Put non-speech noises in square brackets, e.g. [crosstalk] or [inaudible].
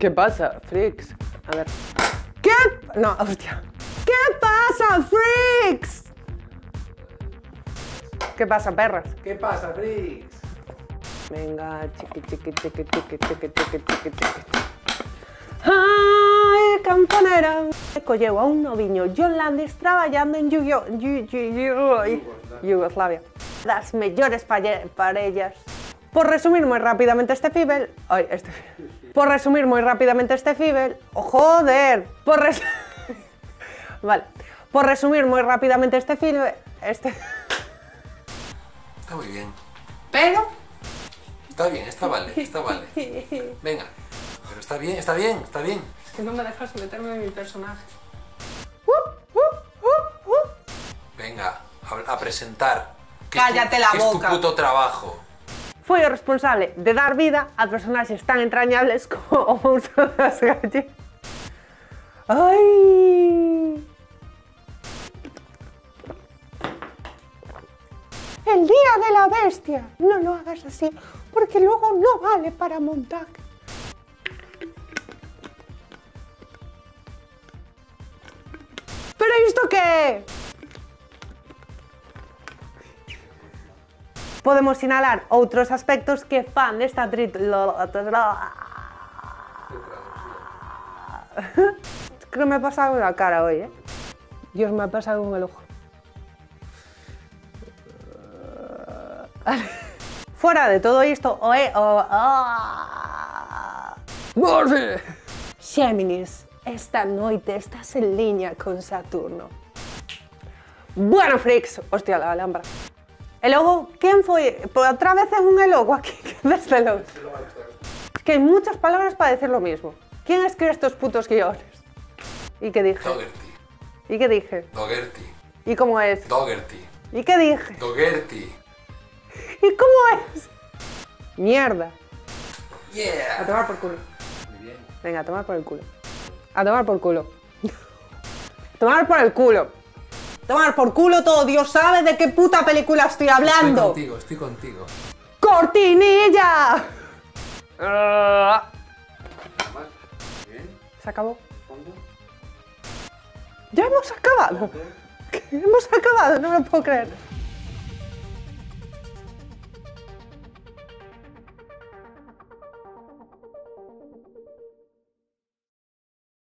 ¿Qué pasa, freaks? A ver. ¿Qué? No, hostia. ¿Qué pasa, freaks? ¿Qué pasa, perras? ¿Qué pasa, freaks? Venga, chiqui, chiqui, chiqui, chiqui, chiqui, chiqui, chiqui, chiqui. Ai, campanera. Colleu a un noviño John Landis traballando en Yugo, Yu- Yu- Yu- Yugoslavia. Las mellores parellas. Por resumir muy rápidamente este fibel... Ay, este. Por resumir muy rápidamente este fibel... ¡Oh, joder! Por res... [laughs] Vale. Por resumir muy rápidamente este fibel... Este... Está muy bien. Pero... Está bien, está vale, está vale. [laughs] Venga. Pero está bien, está bien, está bien. Que no me dejas meterme en mi personaje. Venga, a, a presentar. Cállate es la boca. Que es tu puto trabajo. Fue el responsable de dar vida a personajes tan entrañables como o monstruo [laughs] de las calles. ¡Ay! El día de la bestia. No lo hagas así, porque luego no vale para montaje. ¿Pero esto qué? Podemos sinalar outros aspectos que fan desta trit... que me ha pasado en la cara hoy, ¿eh? Dios, me ha pasado en el ojo. Fuera de todo isto, o é o... ah. Géminis, esta noite estás en liña con Saturno. Bueno, freaks, hostia, la lámpara. E logo, quen foi? Por outra vez [laughs] en un e logo aquí, desde logo. Es que hay muchas palabras para decir lo mismo. ¿Quién escribe estos putos guiones? ¿Y qué dije? Dogerty. ¿Y qué dije? Dogerty. ¿Y cómo es? Dogerty. ¿Y qué dije? Dogerty. [laughs] ¿Y cómo es? Mierda. A Yeah. tomar por culo. Muy bien. Venga, a tomar por el culo. A tomar por culo. [laughs] tomar por el culo. Tomar por culo todo. Dios sabe de qué puta película estoy Estoy hablando. contigo, estoy contigo. ¡Cortinilla! Ah. Se acabó. Ya hemos acabado. Hemos acabado, no me puedo creer.